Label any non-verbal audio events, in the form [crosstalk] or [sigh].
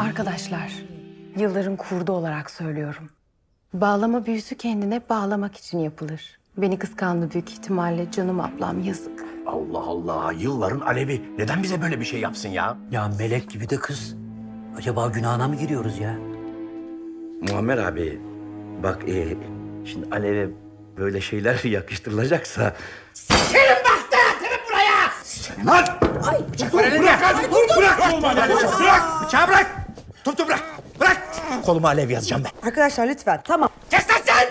Arkadaşlar, yılların kurdu olarak söylüyorum. Bağlama büyüsü kendine bağlamak için yapılır. Beni kıskandı büyük ihtimalle canım ablam yazık. Allah Allah yılların alevi. Neden bize böyle bir şey yapsın ya? Ya melek gibi de kız. Acaba günahına mı giriyoruz ya? Muammer abi bak e, şimdi Alev'e böyle şeyler [laughs] yakıştırılacaksa Lan! Ay, bıçak ver elini. Bırak, bırak, bırak kolumu alev. Bırak, bıçağı bırak. Tut tut bırak, Tuttum bırak. Bırak. Koluma alev yazacağım ben. Arkadaşlar lütfen. Tamam. Kes lan sen!